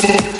Sit.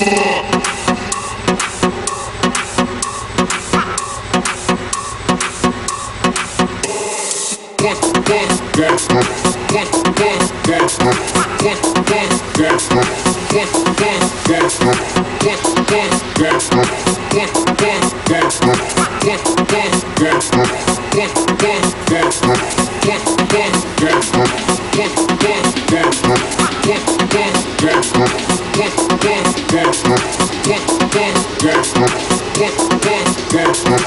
What? What the fuck?